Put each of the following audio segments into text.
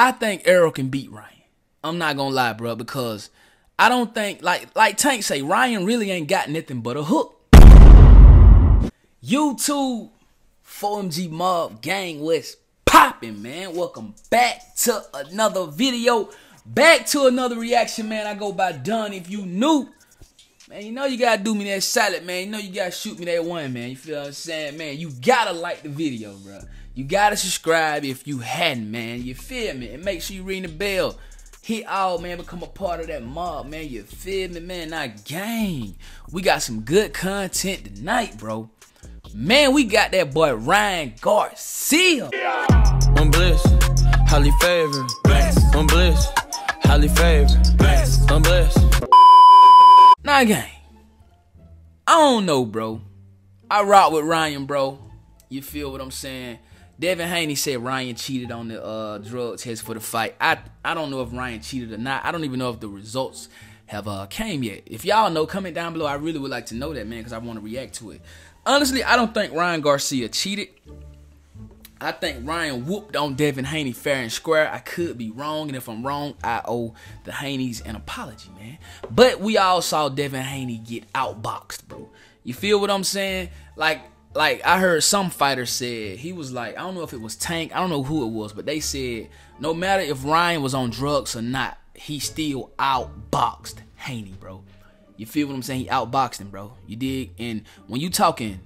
I think Errol can beat Ryan. I'm not gonna lie, bro, because I don't think like like Tank say Ryan really ain't got nothing but a hook. YouTube 4MG Mob Gang West popping, man. Welcome back to another video. Back to another reaction, man. I go by Don. If you new, man, you know you gotta do me that salad, man. You know you gotta shoot me that one, man. You feel what I'm saying, man? You gotta like the video, bro. You gotta subscribe if you hadn't, man. You feel me? And make sure you ring the bell. Hit all, man. Become a part of that mob, man. You feel me, man? Not gang. We got some good content tonight, bro. Man, we got that boy Ryan Garcia. I'm blessed, highly favored. I'm blessed, highly favored. I'm blessed. Nah, gang. I don't know, bro. I rock with Ryan, bro. You feel what I'm saying? Devin Haney said Ryan cheated on the uh, drug test for the fight. I I don't know if Ryan cheated or not. I don't even know if the results have uh, came yet. If y'all know, comment down below. I really would like to know that, man, because I want to react to it. Honestly, I don't think Ryan Garcia cheated. I think Ryan whooped on Devin Haney fair and square. I could be wrong, and if I'm wrong, I owe the Haneys an apology, man. But we all saw Devin Haney get outboxed, bro. You feel what I'm saying? Like like I heard some fighter said he was like I don't know if it was Tank I don't know who it was but they said no matter if Ryan was on drugs or not he still outboxed Haney bro you feel what I'm saying he outboxed him bro you dig and when you talking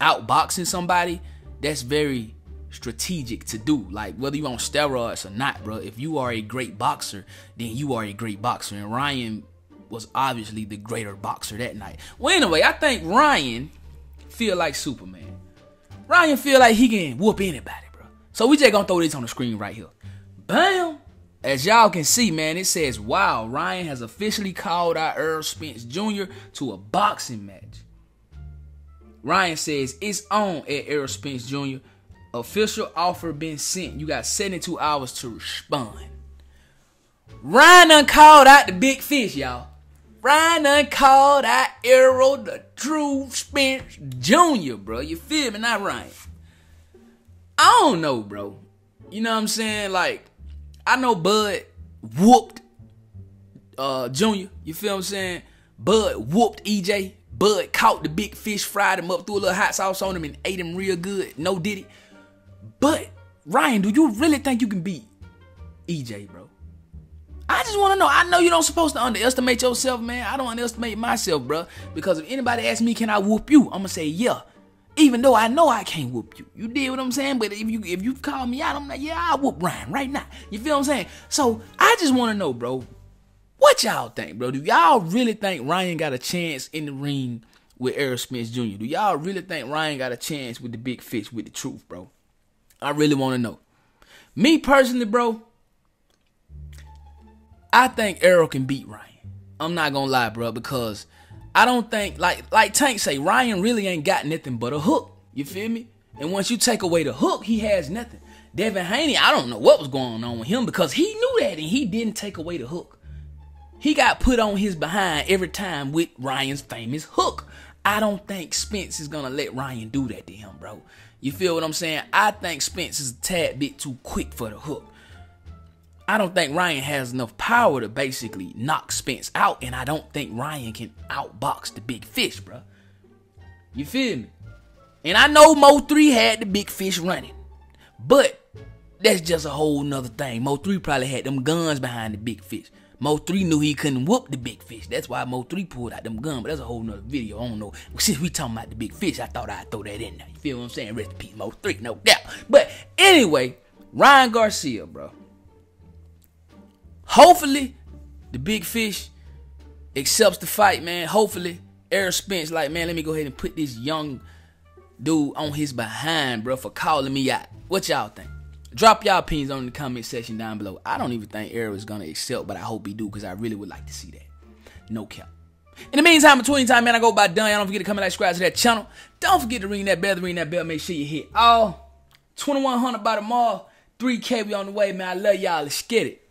outboxing somebody that's very strategic to do like whether you on steroids or not bro if you are a great boxer then you are a great boxer and Ryan was obviously the greater boxer that night well anyway I think Ryan feel like Superman. Ryan feel like he can whoop anybody, bro. So we just gonna throw this on the screen right here. Bam! As y'all can see, man, it says, wow, Ryan has officially called out Errol Spence Jr. to a boxing match. Ryan says, it's on at Errol Spence Jr. Official offer been sent. You got 72 hours to respond. Ryan done called out the big fish, y'all. Ryan done called out Errol the truth Spence Jr., bro. You feel me? Not Ryan. I don't know, bro. You know what I'm saying? Like, I know Bud whooped uh Junior. You feel what I'm saying? Bud whooped EJ. Bud caught the big fish, fried him up, threw a little hot sauce on him, and ate him real good. No did it. But Ryan, do you really think you can beat EJ, bro? I just want to know. I know you don't supposed to underestimate yourself, man. I don't underestimate myself, bro. Because if anybody asks me, can I whoop you? I'm gonna say yeah. Even though I know I can't whoop you. You did what I'm saying? But if you if you call me out, I'm like, yeah, I'll whoop Ryan right now. You feel what I'm saying? So I just want to know, bro. What y'all think, bro? Do y'all really think Ryan got a chance in the ring with Spence Jr.? Do y'all really think Ryan got a chance with the big fish with the truth, bro? I really want to know. Me personally, bro, I think Errol can beat Ryan. I'm not gonna lie, bro, because I don't think like like Tank say Ryan really ain't got nothing but a hook. You feel me? And once you take away the hook, he has nothing. Devin Haney, I don't know what was going on with him because he knew that and he didn't take away the hook. He got put on his behind every time with Ryan's famous hook. I don't think Spence is gonna let Ryan do that to him, bro. You feel what I'm saying? I think Spence is a tad bit too quick for the hook. I don't think Ryan has enough power to basically knock Spence out, and I don't think Ryan can outbox the big fish, bro. You feel me? And I know Mo 3 had the big fish running, but that's just a whole nother thing. Mo 3 probably had them guns behind the big fish. Mo 3 knew he couldn't whoop the big fish. That's why Mo 3 pulled out them guns, but that's a whole nother video. I don't know. Since we talking about the big fish, I thought I'd throw that in there. You feel what I'm saying? Rest in peace, Mo 3, no doubt. But anyway, Ryan Garcia, bro. Hopefully, the big fish accepts the fight, man. Hopefully, Eric Spence like, man, let me go ahead and put this young dude on his behind, bro, for calling me out. What y'all think? Drop y'all opinions on the comment section down below. I don't even think Errol is gonna accept, but I hope he do, because I really would like to see that. No cap. In the meantime, between time, man, I go by Don. Y'all don't forget to come and like, subscribe to that channel. Don't forget to ring that bell, ring that bell. Make sure you hit all 2100 by tomorrow. 3K we on the way, man. I love y'all. Let's get it.